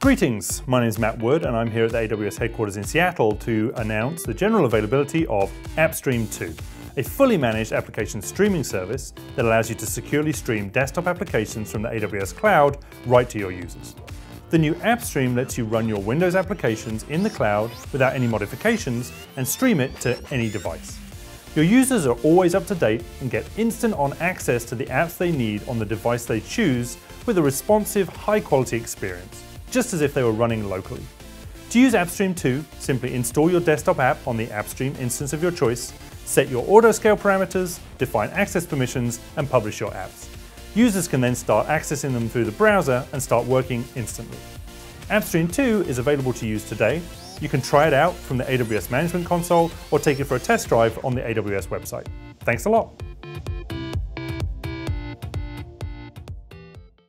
Greetings, my name is Matt Wood and I'm here at the AWS headquarters in Seattle to announce the general availability of AppStream 2, a fully managed application streaming service that allows you to securely stream desktop applications from the AWS cloud right to your users. The new AppStream lets you run your Windows applications in the cloud without any modifications and stream it to any device. Your users are always up to date and get instant on access to the apps they need on the device they choose with a responsive, high quality experience just as if they were running locally. To use AppStream 2, simply install your desktop app on the AppStream instance of your choice, set your autoscale parameters, define access permissions, and publish your apps. Users can then start accessing them through the browser and start working instantly. AppStream 2 is available to use today. You can try it out from the AWS Management Console or take it for a test drive on the AWS website. Thanks a lot.